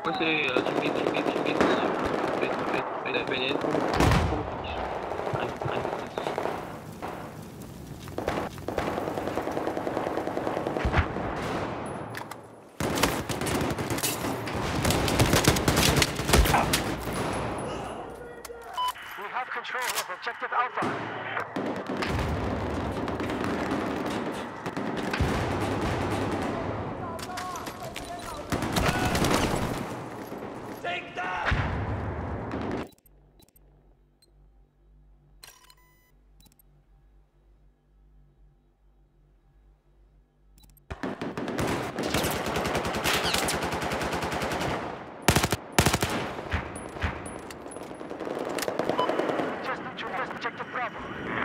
Kasi alas 8, 8, 8 na lang. Pwede, pwede, pwede, pwede. We have control of objective Alpha. Take that! Just check the problem.